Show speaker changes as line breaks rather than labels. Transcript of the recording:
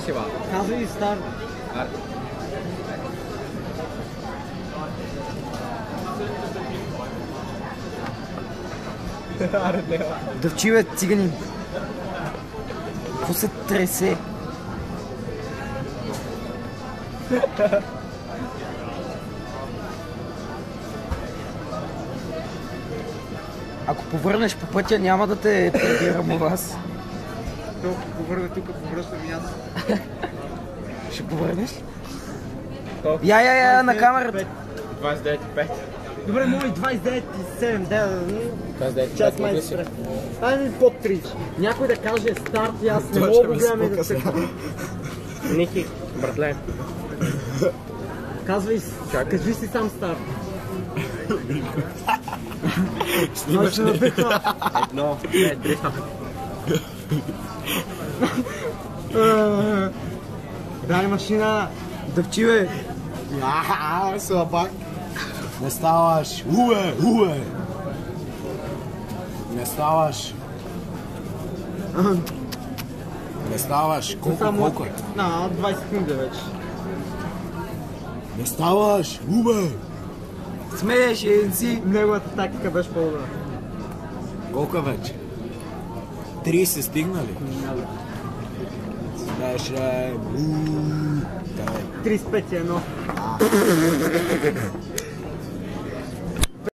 Си, ба?
Казвай и стар.
Аре. Аре, дева.
Дъвчи, бе, цигани. Какво се тресе? Ако повърнеш по пътя, няма да те прибирам у вас.
То повърна тук, повръщам и аз.
Ще повърнеш? Я, я, я, на камерата.
29 5.
Добре, мои 29 и 7, да,
29
час май спре. Айде под 30. Някой да каже старт и аз не мога да гледам и да се... Ники, братле. Казвай, кажи си сам старт. Снимаш ли? Едно, две, три. Дай машина.
Дъвчи, бе.
А, слабак. Не ставаш. Уе, уе. Не ставаш. Не ставаш. Колко, колко е?
На, 20 секунди вече.
Не ставаш. Уе.
Смееше си.
Неговата тактика беше по-добра.
Колко е вече? 30 стигнали? Давай.
35 е едно.